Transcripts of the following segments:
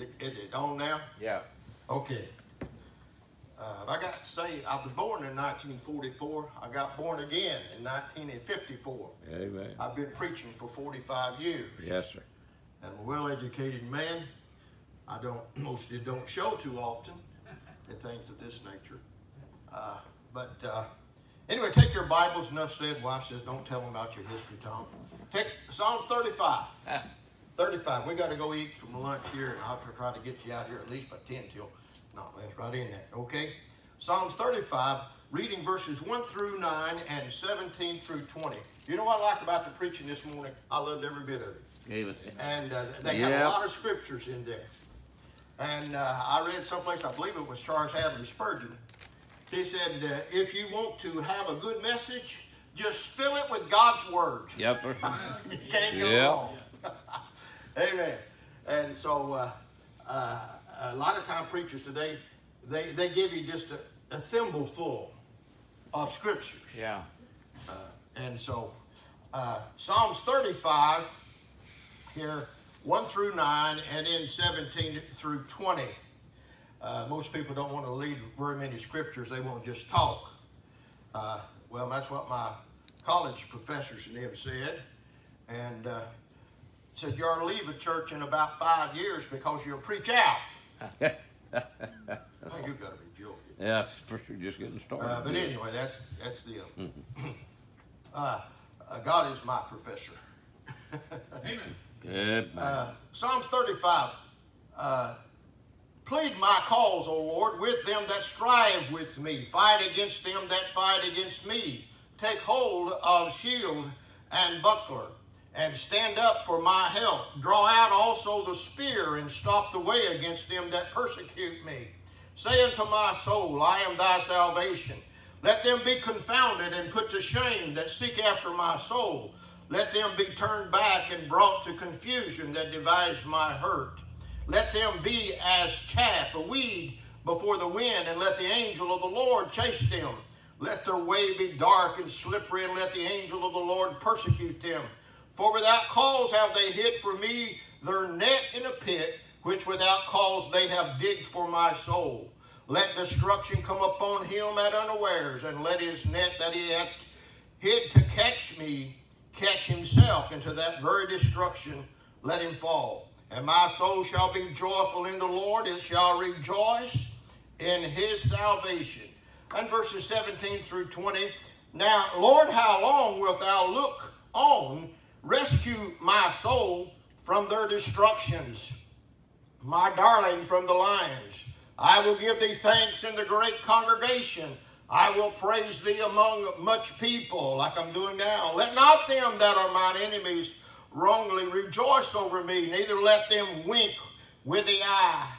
Is it on now? Yeah. Okay. Uh, I got to say, I was born in 1944. I got born again in 1954. Amen. I've been preaching for 45 years. Yes, sir. I'm a well-educated man. I don't, mostly don't show too often and things of this nature. Uh, but uh, anyway, take your Bibles. Enough said. Wife says, don't tell them about your history, Tom. Take Psalm 35. 35. We got to go eat from lunch here, and I'll try to get you out here at least by 10 till. No, that's right in there. Okay? Psalms 35, reading verses 1 through 9 and 17 through 20. You know what I like about the preaching this morning? I loved every bit of it Amen. and uh, they have Yep. a lot of scriptures in there. And uh, I read someplace, I believe it was Charles Haddon Spurgeon. He said, uh, if you want to have a good message, just fill it with God's word. Yep, you can't go Yeah. wrong. Amen. And so uh, uh, a lot of time preachers today, they, they give you just a, a thimble full of scriptures. Yeah. And so, uh, Psalms 35, here, 1 through 9, and then 17 through 20. Uh, most people don't want to read very many scriptures, they want to just talk. Uh, well, that's what my college professors and them said. And uh, said, You're going to leave a church in about five years because you'll preach out. Oh, you've got to be joking. yeah, for sure. Just getting started. Uh, but anyway, that's that's the. uh, uh, God is my professor. Good man. Uh, Psalms 35. Uh, Plead my cause, O Lord, with them that strive with me. Fight against them that fight against me. Take hold of shield and buckler, and stand up for my help. Draw out also the spear, and stop the way against them that persecute me. Say unto my soul, I am thy salvation. Let them be confounded and put to shame that seek after my soul. Let them be turned back and brought to confusion that devise my hurt. Let them be as chaff, a weed before the wind, and let the angel of the Lord chase them. Let their way be dark and slippery, and let the angel of the Lord persecute them. For without cause have they hid for me their net in a pit, which without cause they have digged for my soul. Let destruction come upon him at unawares, and let his net that he hath hid to catch me catch himself into that very destruction. Let him fall. And my soul shall be joyful in the Lord, it shall rejoice in his salvation. And verses 17 through 20. Now, Lord, how long wilt thou look on, rescue my soul from their destructions? my darling from the lions. I will give thee thanks in the great congregation. I will praise thee among much people, like I'm doing now. Let not them that are mine enemies wrongly rejoice over me, neither let them wink with the eye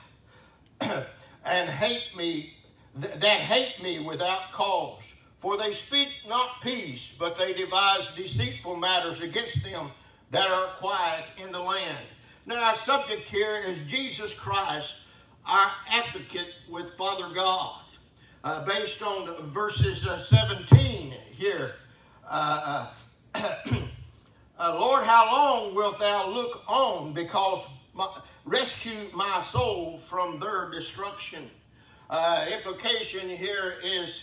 and hate me, th- that hate me without cause. For they speak not peace, but they devise deceitful matters against them that are quiet in the land. Now, our subject here is Jesus Christ, our advocate with Father God. Uh, based on verses uh, 17 here. Uh, uh, uh, Lord, how long wilt thou look on because my, rescue my soul from their destruction? Uh, implication here is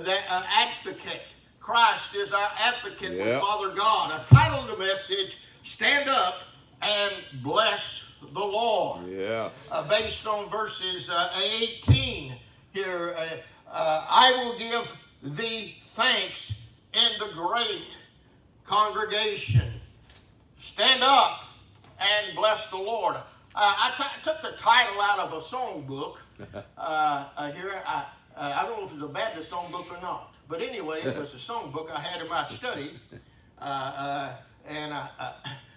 that uh, advocate. Christ is our advocate with Father God. I titled the message, Stand Up and Bless the Lord yeah. uh, based on verses uh, 18 here. Uh, uh, I will give thee thanks in the great congregation. Stand up and bless the Lord. Uh, I t- took the title out of a songbook uh, uh, here. I, uh, I don't know if it's a Baptist songbook or not, but anyway, it was a songbook I had in my study, uh, uh, and I, I,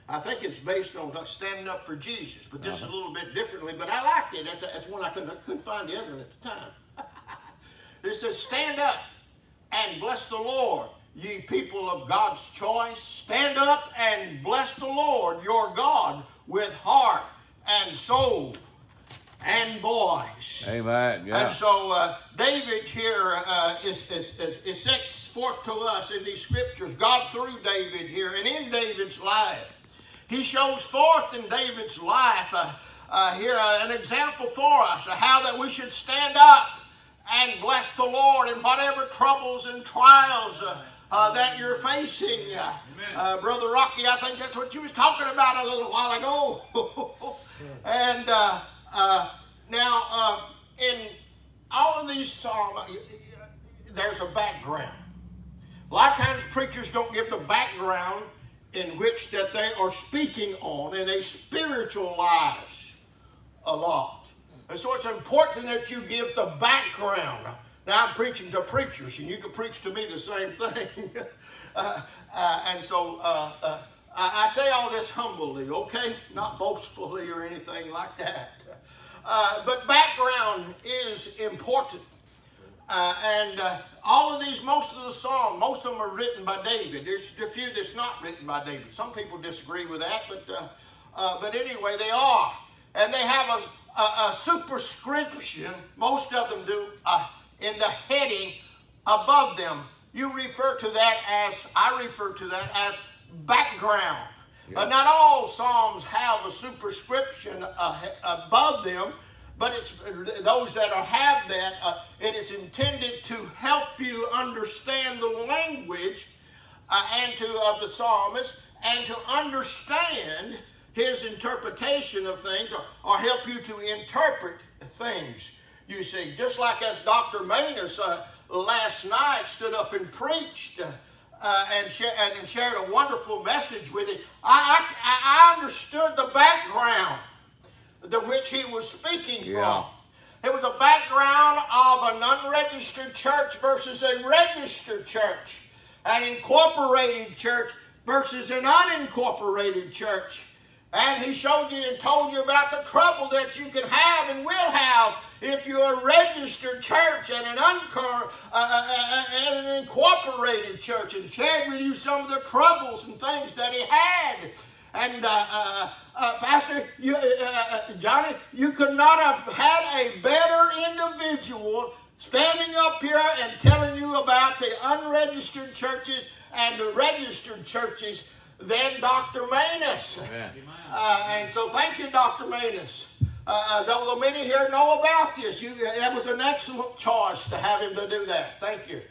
I think it's based on standing up for Jesus, but this is a little bit differently. But I liked it. That's, that's one I couldn't, I couldn't find the other one at the time. it says, "Stand up and bless the Lord, ye people of God's choice. Stand up and bless the Lord your God with heart and soul and voice." Amen. Yeah. And so uh, David here uh, is, is, is, is sets forth to us in these scriptures, God through David here and in David's life. He shows forth in David's life a, uh, here uh, an example for us of how that we should stand up and bless the Lord in whatever troubles and trials uh, uh, that you're facing. Uh, Brother Rocky, I think that's what you was talking about a little while ago. and uh, uh, now, uh, in all of these psalms, there's a background. A lot of times preachers don't give the background in which that they are speaking on, and they spiritualize a lot. And so it's important that you give the background. Now I'm preaching to preachers, and you can preach to me the same thing. uh, uh, and so uh, uh, I, I, say all this humbly, okay? Not boastfully or anything like that. Uh, but background is important. Uh, and uh, all of these, most of the song, most of them are written by David. There's a few that's not written by David. Some people disagree with that, but uh, uh but anyway, they are, and they have a, a, a superscription. Most of them do in the heading above them. You refer to that as I refer to that as background. Yeah. not all psalms have a superscription above them but it's those that have that, uh, it is intended to help you understand the language uh, and to of the psalmist and to understand his interpretation of things or, or, help you to interpret things. You see, just like as Dr. Manus uh, last night stood up and preached. Uh, and, sh and, shared a wonderful message with it. I, I, I understood the background to which he was speaking yeah. from. It was a background of an unregistered church versus a registered church, an incorporated church versus an unincorporated church. And he showed you and told you about the trouble that you can have and will have if you're a registered church and an, uncor- uh, uh, uh, and an incorporated church and shared with you some of the troubles and things that he had. And uh, uh, uh, Pastor you, uh, uh, Johnny, you could not have had a better individual standing up here and telling you about the unregistered churches and the registered churches than Dr. Manus. Uh, and so thank you, Dr. Manus. Uh, though many here know about this, you, that was an excellent choice to have him to do that. Thank you.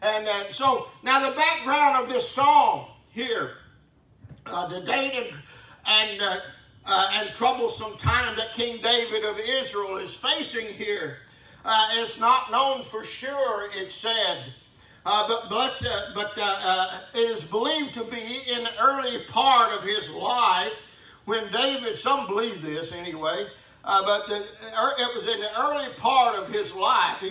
And so now the background of this song here uh, the date and, and, uh, uh, and troublesome time that King David of Israel is facing here uh, is not known for sure, it's said. Uh, but uh, but it is believed to be in the early part of his life when David, some believe this anyway, but the, it was in the early part of his life he,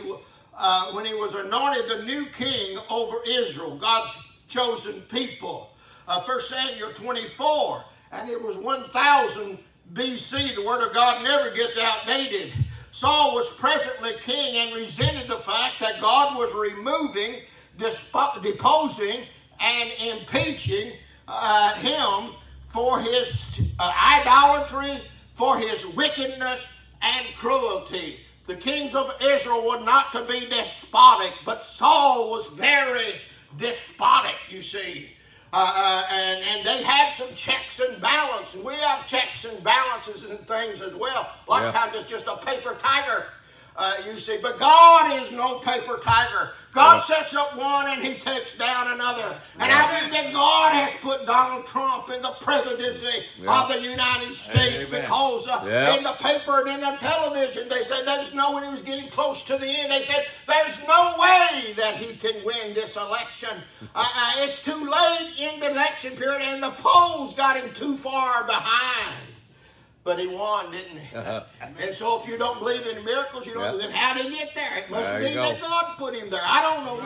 when he was anointed the new king over Israel, God's chosen people uh, 1 Samuel 24, and it was 1000 BC. The Word of God never gets outdated. Saul was presently king and resented the fact that God was removing, deposing, and impeaching uh, him for his uh, idolatry, for his wickedness and cruelty. The kings of Israel were not to be despotic, but Saul was very despotic, you see. Uh, uh, and, and they had some checks and balances. and we have checks and balances and things as well. A lot yeah. of times it's just a paper tiger uh, you see. But God is no paper tiger. God yeah. sets up one and he takes down another. And yeah. I believe that God has put Donald Trump in the presidency yeah. of the United States Amen. because uh, in the paper and in the television they said they just know when he was getting close to the end. They said there's no way that he can win this election. Uh, uh, it's too late in the election period and the polls got him too far behind. But he won, didn't he? Uh-huh. And so if you don't believe in miracles, you don't, then how did he get there? It must there be that God put him there. I don't know.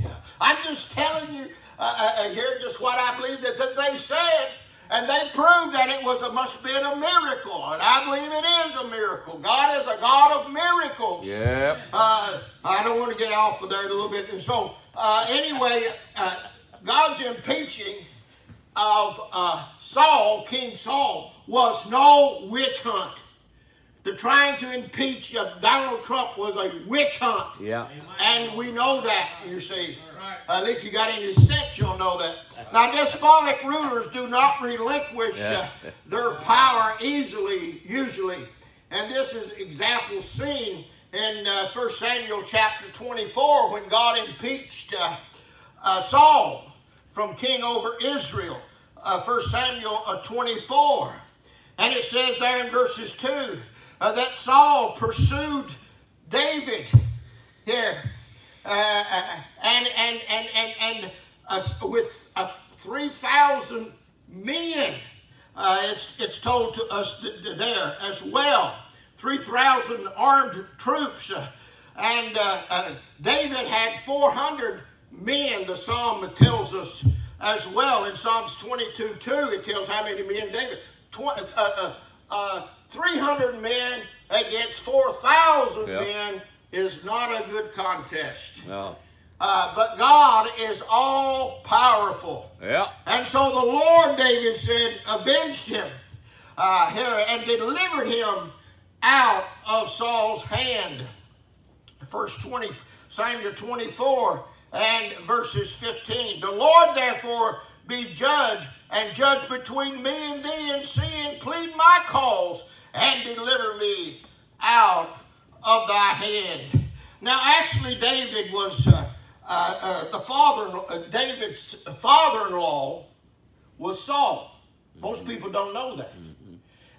Right. I'm just telling you uh, uh, uh, here just what I believe that, that they said. And they proved that it was a, must have been a miracle. And I believe it is a miracle. God is a God of miracles. Yeah. Uh, I don't want to get off of there a little bit. And so, uh, anyway, uh, God's impeaching of uh, Saul, King Saul, was no witch hunt. The trying to impeach uh, Donald Trump was a witch hunt. Yeah. And we know that, you see. At least you got any sense, you'll know that. Now, despotic rulers do not relinquish uh, their power easily, usually. And this is example seen in uh, 1 Samuel chapter 24 when God impeached uh, uh, Saul from king over Israel. Uh, 1 Samuel uh, 24. And it says there in verses 2 uh, that Saul pursued David here. Uh, and and and and and uh, with uh, three thousand men, it's it's told to us there as well. Three thousand armed troops, and David had four hundred men. The psalm tells us as well in Psalms twenty-two two. It tells how many men David. 300 men against 4,000 yep. men is not a good contest. No. Uh, but God is all powerful. Yeah. And so the Lord, David said, avenged him uh, here and delivered him out of Saul's hand. Verse 20, Samuel 24 and verses 15. The Lord therefore be judge and judge between me and thee and see and plead my cause and deliver me out of thy hand. Now, actually, David was uh, uh, uh, the father. Uh, David's father-in-law was Saul. Most people don't know that.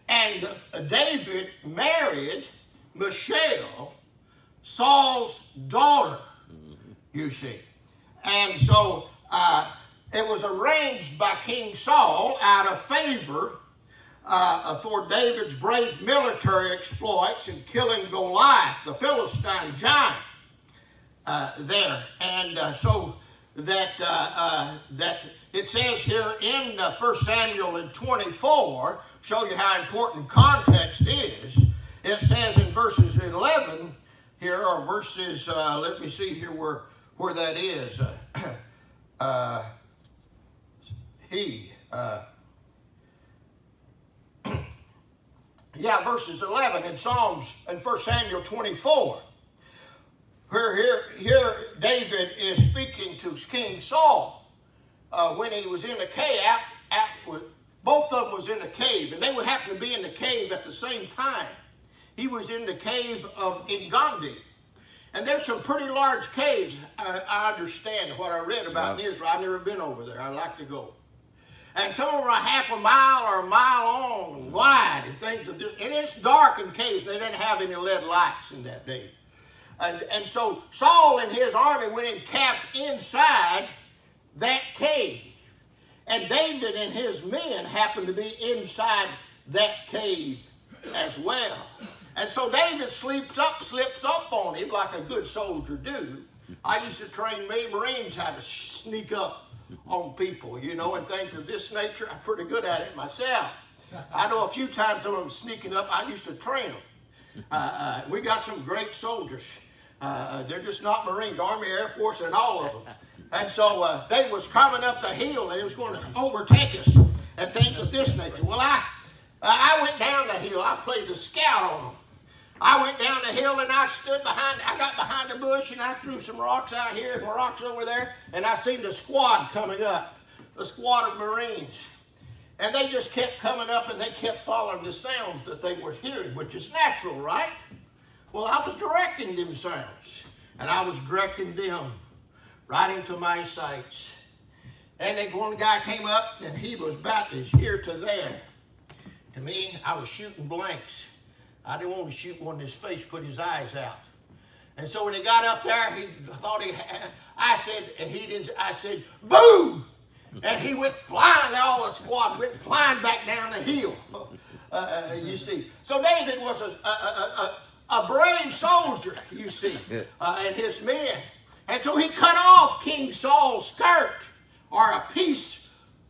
And uh, David married Michelle, Saul's daughter. You see, and so uh, it was arranged by King Saul out of favor uh, for David's brave military exploits in killing Goliath, the Philistine giant, uh, there. And uh, so that, uh, uh, that it says here in uh, 1 Samuel in 24, show you how important context is. It says in verses 11 here, or verses, let me see here where, where that is. Uh, uh, he, uh, yeah, verses 11 in Psalms and 1 Samuel 24. Where here, here David is speaking to King Saul uh, when he was in the cave. Both of them was in the cave, and they would happen to be in the cave at the same time. He was in the cave of Engedi. And there's some pretty large caves, I, I understand what I read about yeah. in Israel. I've never been over there. I'd like to go. And some of them are half a mile or a mile long and wide and things of this. And it's dark in caves. They didn't have any lead lights in that day. And, and so Saul and his army went and camped inside that cave. And David and his men happened to be inside that cave as well. And so David sleeps up, slips up on him like a good soldier do. I used to train me Marines how to sneak up on people, you know, and things of this nature. I'm pretty good at it myself. I know a few times of them sneaking up. I used to train them. Uh, uh, we got some great soldiers. Uh, uh, they're just not Marines, Army, Air Force, and all of them. And so uh, they was coming up the hill, and it was going to overtake us and things of this nature. Well, I I went down the hill. I played the scout on them. I went down the hill and I stood behind, I got behind the bush and I threw some rocks out here and rocks over there and I seen the squad coming up, the squad of Marines. And they just kept coming up and they kept following the sounds that they were hearing, which is natural, right? Well, I was directing them sounds and I was directing them right into my sights. And then one guy came up and he was about as here to there. To me, I was shooting blanks. I didn't want to shoot one in his face, put his eyes out. And so when he got up there, he thought he had, I said, and he didn't, I said, boo! And he went flying, all the squad went flying back down the hill. Uh, uh, you see. So David was a, a, a, a brave soldier, you see, uh, and his men. And so he cut off King Saul's skirt, or a piece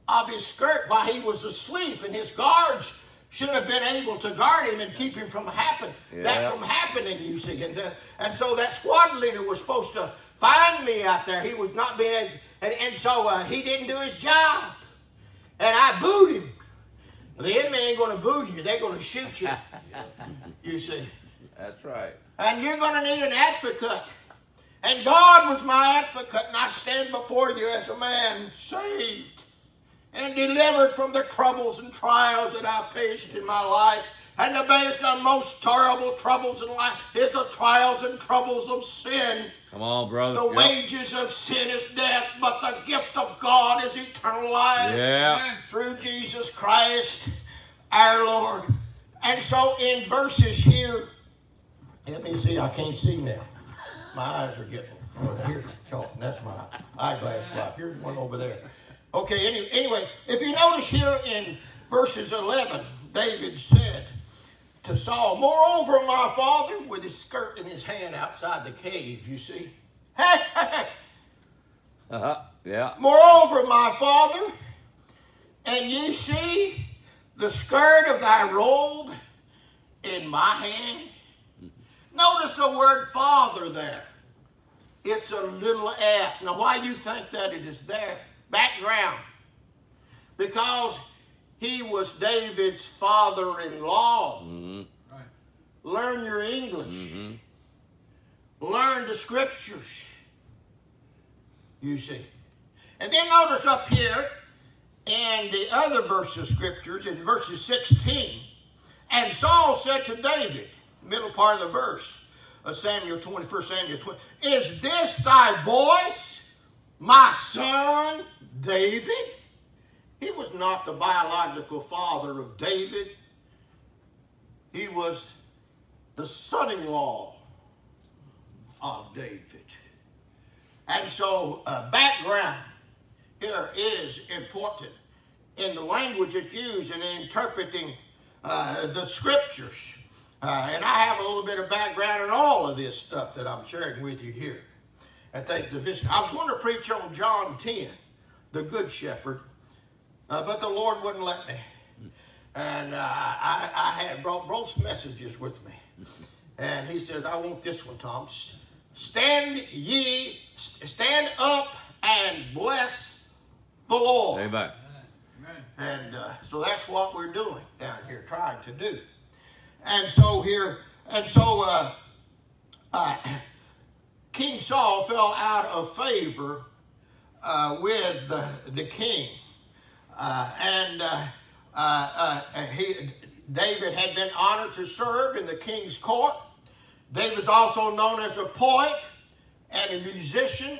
of his skirt while he was asleep, and his guards should have been able to guard him and keep him from happen yeah. that from happening. You see, and, uh, and so that squad leader was supposed to find me out there. He was not being, and, and so uh, he didn't do his job, and I booed him. The enemy ain't going to boo you; they're going to shoot you. You see. That's right. And you're going to need an advocate. And God was my advocate, and I stand before you as a man saved and delivered from the troubles and trials that I faced in my life. And the best and most terrible troubles in life is the trials and troubles of sin. Come on, brother. The Yep. wages of sin is death, but the gift of God is eternal life Yeah. through Jesus Christ our Lord. And so in verses here, let me see, I can't see now. My eyes are getting, oh, here's Colton, that's my eyeglass block. Here's one over there. Okay, any, anyway, if you notice here in verses 11, David said to Saul, Moreover, my father, with his skirt in his hand outside the cave, you see. Uh-huh. Yeah. Moreover, my father, and ye see the skirt of thy robe in my hand. Notice the word father there. It's a little f. Now, why you think that it is there? Background. Because he was David's father-in-law. hmm Learn your English. hmm Learn the scriptures. You see. And then notice up here in the other verse of scriptures, in verses 16, and Saul said to David, middle part of the verse of Samuel 21 Samuel 20, Is this thy voice, my son David? He was not the biological father of David. He was the son-in-law of David. And so, uh, background here is important in the language it's used in interpreting uh, the scriptures. Uh, and I have a little bit of background in all of this stuff that I'm sharing with you here. I think that this, I was going to preach on John 10, the Good Shepherd, uh, but the Lord wouldn't let me. And uh, I, I had brought both messages with me. And he said, I want this one, Tom. Stand ye, stand up and bless the Lord. Amen. And uh, so that's what we're doing down here, trying to do. And so here, and so uh, uh, King Saul fell out of favor uh, with the, the king. Uh, and uh, uh, uh, he, David had been honored to serve in the king's court. David was also known as a poet and a musician.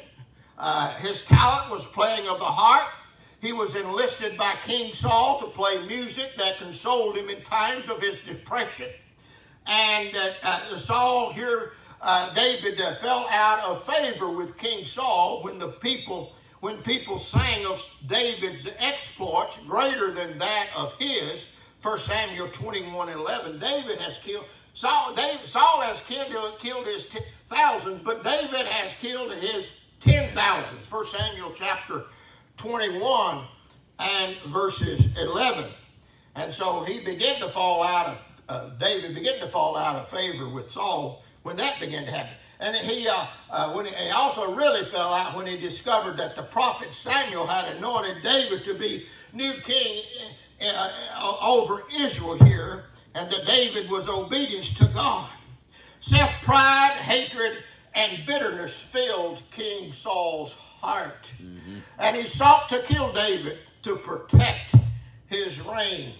Uh, his talent was playing of the harp. He was enlisted by King Saul to play music that consoled him in times of his depression. And Saul here, uh, David uh, fell out of favor with King Saul when the people, when people sang of David's exploits greater than that of his. 1 Samuel 21 11. David has killed Saul. David, Saul has killed, killed his thousands, but David has killed his ten thousands. 1 Samuel chapter 21 and verses 11. And so he began to fall out of, uh, David began to fall out of favor with Saul when that began to happen. And he, uh, uh, when he, he also really fell out when he discovered that the prophet Samuel had anointed David to be new king uh, uh, over Israel here, and that David was obedience to God. Self-pride, hatred, and bitterness filled King Saul's heart. And he sought to kill David to protect his reign.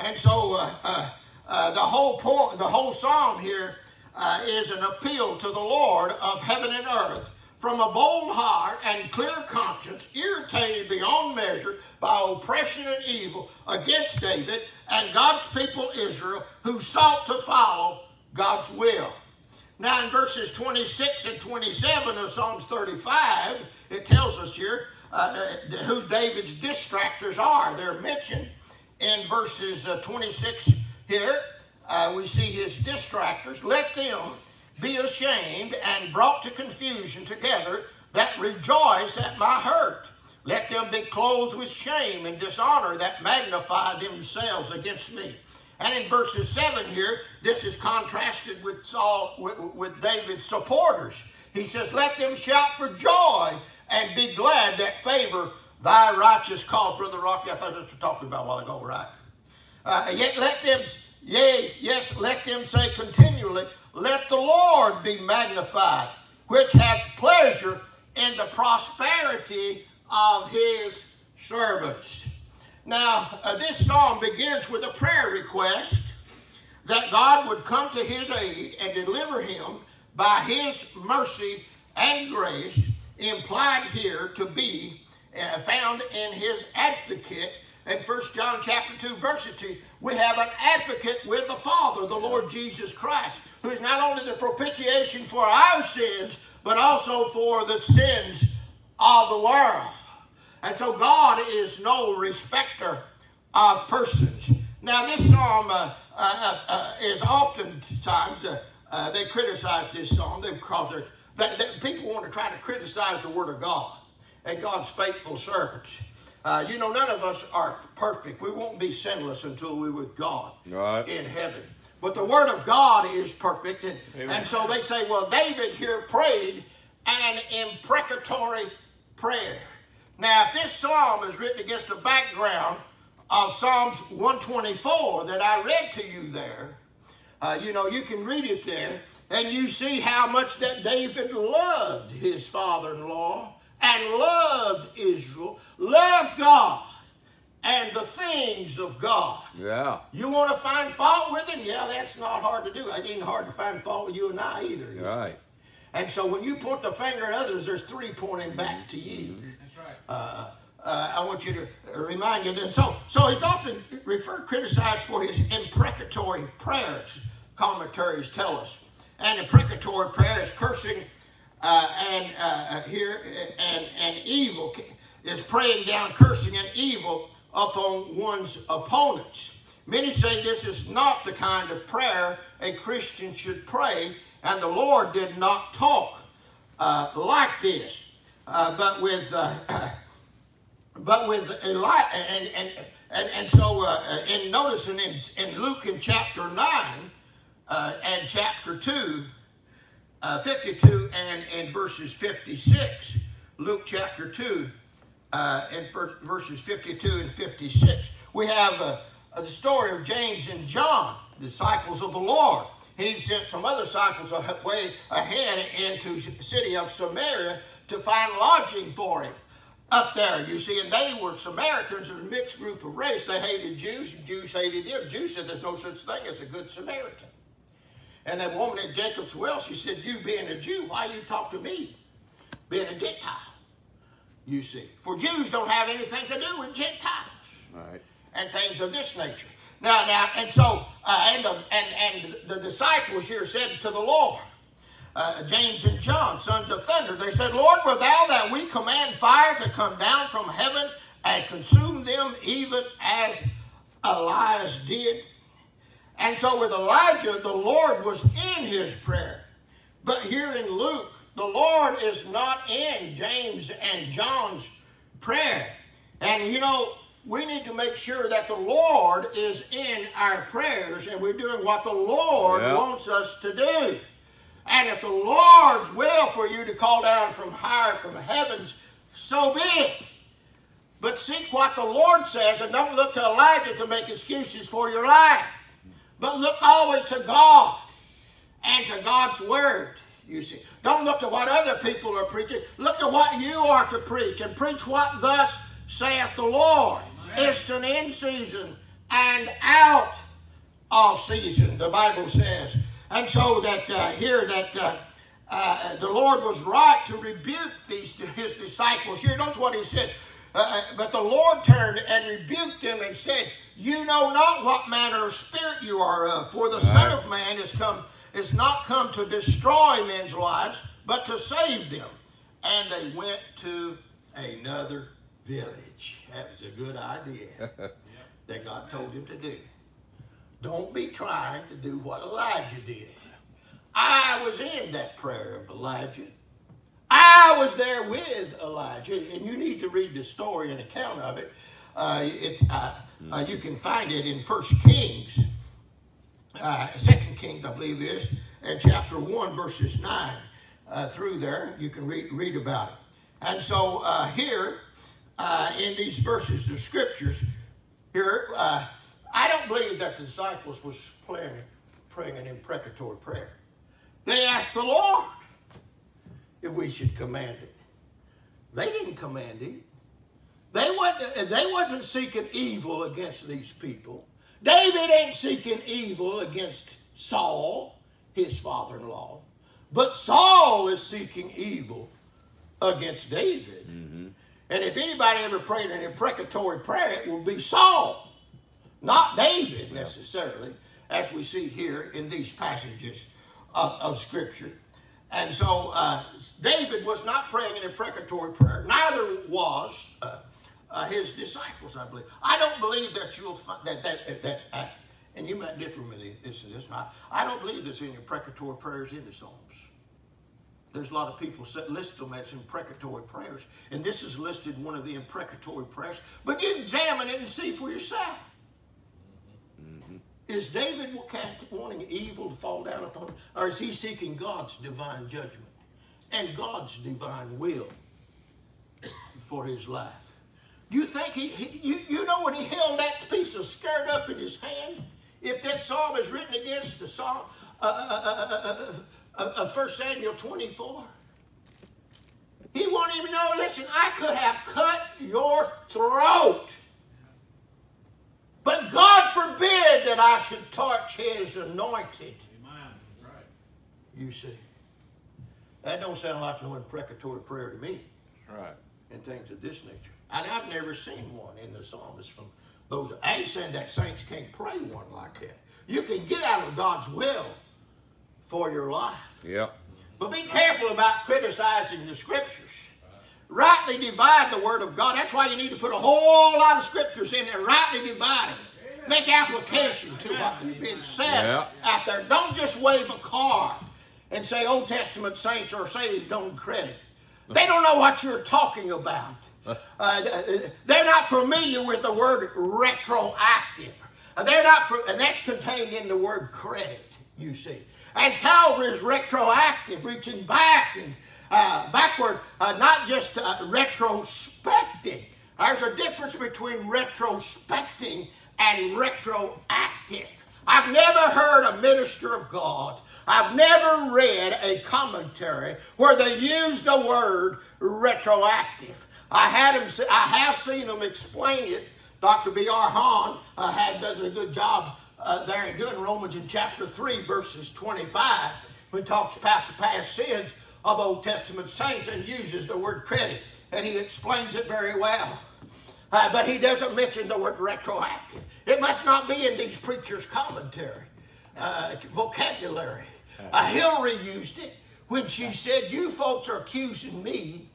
And so uh, uh, uh, the whole point, the whole psalm here uh, is an appeal to the Lord of heaven and earth from a bold heart and clear conscience, irritated beyond measure by oppression and evil against David and God's people Israel, who sought to follow God's will. Now, in verses 26 and 27 of Psalms 35, it tells us here uh, who David's distractors are. They're mentioned in verses uh, 26 here. Uh, we see his distractors. Let them be ashamed and brought to confusion together that rejoice at my hurt. Let them be clothed with shame and dishonor that magnify themselves against me. And in verses 7 here, this is contrasted with Saul, with, with David's supporters. He says, Let them shout for joy and be glad that favor thy righteous cause. Brother Rocky, I thought that's what we were talking about a while ago, right? Uh, yet let them Yea, yes, let them say continually, Let the Lord be magnified, which hath pleasure in the prosperity of his servants. Now, uh, this psalm begins with a prayer request that God would come to his aid and deliver him by his mercy and grace, implied here to be uh, found in his advocate. In 1 John chapter 2, verse 2, we have an advocate with the Father, the Lord Jesus Christ, who is not only the propitiation for our sins, but also for the sins of the world. And so God is no respecter of persons. Now, this psalm uh, uh, uh, is oftentimes, uh, uh, they criticize this psalm because they, they, people want to try to criticize the Word of God and God's faithful servants. Uh, you know, none of us are perfect. We won't be sinless until we're with God Right. in heaven. But the Word of God is perfect. And, and so they say, well, David here prayed an imprecatory prayer. Now, if this psalm is written against the background of Psalms 124 that I read to you there, uh, you know, you can read it there, and you see how much that David loved his father in law and loved Israel, loved God and the things of God. Yeah. You want to find fault with him? Yeah, that's not hard to do. It ain't hard to find fault with you and I either. you see. Right. And so when you point the finger at others, there's three pointing back to you. That's right. Uh, uh, I want you to remind you that. So, so he's often referred, criticized for his imprecatory prayers. Commentaries tell us, and imprecatory prayer is cursing and uh, here and and evil is praying down cursing and evil upon one's opponents. Many say this is not the kind of prayer a Christian should pray, and the Lord did not talk uh, like this. Uh, but with uh, but with Eli and and and, and so uh, in noticing in, in Luke in chapter nine uh, and chapter two, uh, 52 and in verses 56, Luke chapter 2 uh, and ver- verses 52 and 56, we have uh, the story of James and John, disciples of the Lord. He sent some other disciples way ahead into the city of Samaria to find lodging for him up there, you see, and they were Samaritans, a mixed group of race. They hated Jews, and Jews hated them. Jews said there's no such thing as a good Samaritan. And that woman at Jacob's well, she said, You being a Jew, why you talk to me? Being a Gentile, you see. For Jews don't have anything to do with Gentiles Right. and things of this nature. Now, now, and so, uh, and, the, and, and the disciples here said to the Lord, uh, James and John, sons of thunder, they said, Lord, wilt thou that we command fire to come down from heaven and consume them even as Elias did? And so with Elijah, the Lord was in his prayer. But here in Luke, the Lord is not in James and John's prayer. And you know, we need to make sure that the Lord is in our prayers and we're doing what the Lord Yeah. wants us to do. And if the Lord's will for you to call down from higher from heavens, so be it. But seek what the Lord says and don't look to Elijah to make excuses for your life. But look always to God and to God's word. You see, don't look to what other people are preaching. Look to what you are to preach and preach what thus saith the Lord. It's an in season and out of season, the Bible says. And so that uh, here that uh, uh, the Lord was right to rebuke these his disciples. Here, notice what he said. Uh, but the Lord turned and rebuked them and said, You know not what manner of spirit you are of, for the Son of Man is come is not come to destroy men's lives, but to save them. And they went to another village. That was a good idea that God told him to do. Don't be trying to do what Elijah did. I was in that prayer of Elijah. I was there with Elijah, and you need to read the story and account of it. Uh, it uh, uh, you can find it in First Kings, uh, Second Kings, I believe is, and chapter one, verses nine uh, through there. You can read read about it. And so uh, here, in these verses of scriptures, here I don't believe that the disciples was praying, praying an imprecatory prayer. They asked the Lord if we should command it. They didn't command it. They wasn't, they wasn't seeking evil against these people. David ain't seeking evil against Saul, his father-in-law. But Saul is seeking evil against David. Mm-hmm. And if anybody ever prayed an imprecatory prayer, it will be Saul, not David necessarily, as we see here in these passages of, of Scripture. And so uh, David was not praying an imprecatory prayer. Neither was uh, uh, his disciples, I believe. I don't believe that you'll find that that that. Uh, and you might differ with me this and this. I, I don't believe there's any imprecatory prayers in the Psalms. There's a lot of people that list them as imprecatory prayers, and this is listed one of the imprecatory prayers. But you examine it and see for yourself. Is David wanting evil to fall down upon him, or is he seeking God's divine judgment and God's divine will for his life? Do you think he, he you, you know when he held that piece of skirt up in his hand? If that psalm is written against the psalm, uh, uh, uh, of 1 Samuel 24. He won't even know, listen, I could have cut your throat. But God forbid that I should touch his anointed. Amen. Right. You see. That don't sound like no imprecatory prayer to me. Right. And things of this nature. And I've never seen one in the psalmist from those. I ain't saying that saints can't pray one like that. You can get out of God's will for your life. Yep. But be careful about criticizing the scriptures. Rightly divide the word of God. That's why you need to put a whole lot of scriptures in there. Rightly divide it. Make application to what has been said yep. out there. Don't just wave a card and say Old Testament saints are saved on credit. They don't know what you're talking about. Uh, uh, uh, they're not familiar with the word retroactive. Uh, they're not, for, and that's contained in the word credit, you see. And Calvary is retroactive, reaching back and uh, backward, uh, not just uh, retrospecting. There's a difference between retrospecting and retroactive. I've never heard a minister of God, I've never read a commentary where they use the word retroactive. I had him, I have seen them explain it. Dr. B.R. Hahn uh, had a good job uh, there in doing Romans in chapter 3, verses 25, when he talks about the past sins of Old Testament saints and uses the word credit. And he explains it very well. Uh, but he doesn't mention the word retroactive. It must not be in these preachers' commentary, uh, vocabulary. Uh, Hillary used it when she said, You folks are accusing me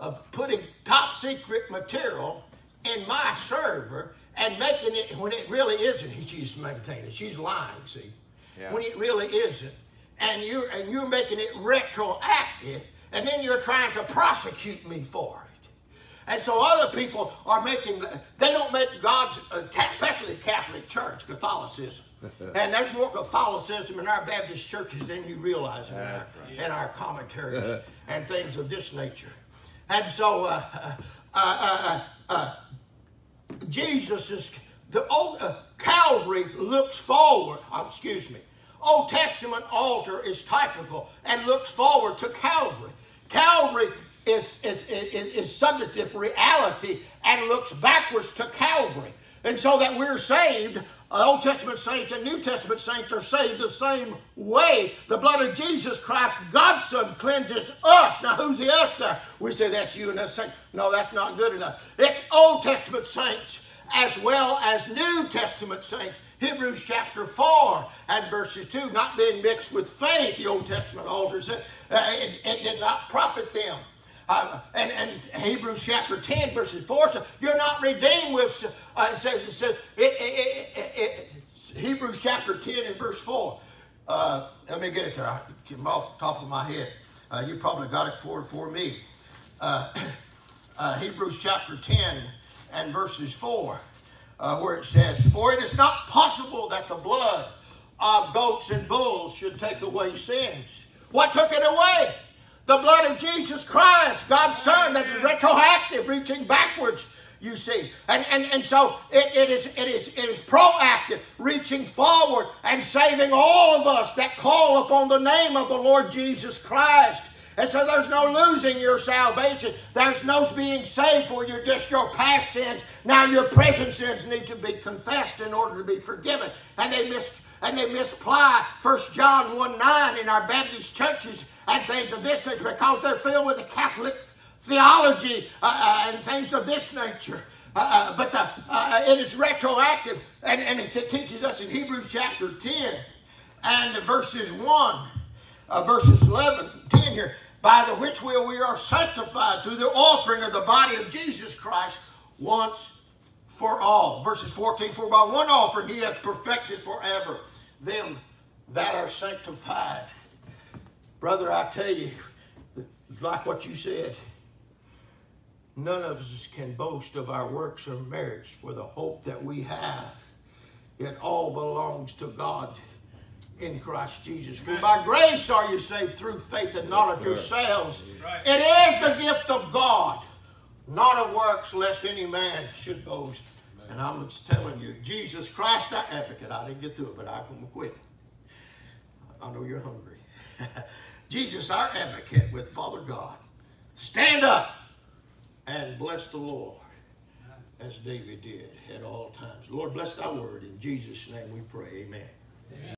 of putting top secret material in my server and making it when it really isn't. She's maintaining. She's lying. See, yeah. when it really isn't, and you and you're making it retroactive, and then you're trying to prosecute me for it. And so other people are making. They don't make God's, uh, especially the Catholic Church, Catholicism. and there's more Catholicism in our Baptist churches than you realize in, our, right. in our commentaries and things of this nature. And so uh, uh, uh, uh, uh Jesus is, the old, uh, Calvary looks forward, oh, excuse me, Old Testament altar is typical and looks forward to Calvary. Calvary is, is, is, is subjective reality and looks backwards to Calvary. And so that we're saved, uh, Old Testament saints and New Testament saints are saved the same way. The blood of Jesus Christ, God's Son, cleanses us. Now, who's the us there? We say that's you and us saints. No, that's not good enough. It's Old Testament saints as well as New Testament saints. Hebrews chapter 4 and verses 2, not being mixed with faith, the Old Testament altars, it, uh, it, it did not profit them. Uh, and, and Hebrews chapter 10, verses 4 says, You're not redeemed with, uh, it says, it says it, it, Hebrews chapter 10 and verse 4. Uh, let me get it there. Get off the top of my head. Uh, you probably got it for, for me. Uh, Hebrews chapter 10 and verses 4, uh, where it says, For it is not possible that the blood of goats and bulls should take away sins. What took it away? The blood of Jesus Christ, God's Son, that's retroactive, reaching backwards. You see, and and, and so it, it is it is it is proactive, reaching forward and saving all of us that call upon the name of the Lord Jesus Christ. And so there's no losing your salvation. There's no being saved for you just your past sins. Now your present sins need to be confessed in order to be forgiven. And they mis and they misapply 1 John 1 9 in our Baptist churches and things of this nature because they're filled with the Catholic theology uh, uh, and things of this nature. Uh, uh but the, uh, uh, it is retroactive, and, and it teaches us in Hebrews chapter 10 and verses 1, verses 11, 10 here, by the which will we are sanctified through the offering of the body of Jesus Christ once for all. Verses 14, for by one offering he hath perfected forever them that are sanctified. Brother, I tell you, like what you said, none of us can boast of our works or merits for the hope that we have. It all belongs to God in Christ Jesus. For by grace are you saved through faith and not of yourselves. It is the gift of God, not of works, lest any man should boast. And I'm just telling you, Jesus Christ, our advocate. I didn't get through it, but I can quit. I know you're hungry. Jesus, our advocate with Father God. Stand up and bless the Lord as David did at all times. Lord, bless thy word. In Jesus' name we pray. Amen. Amen.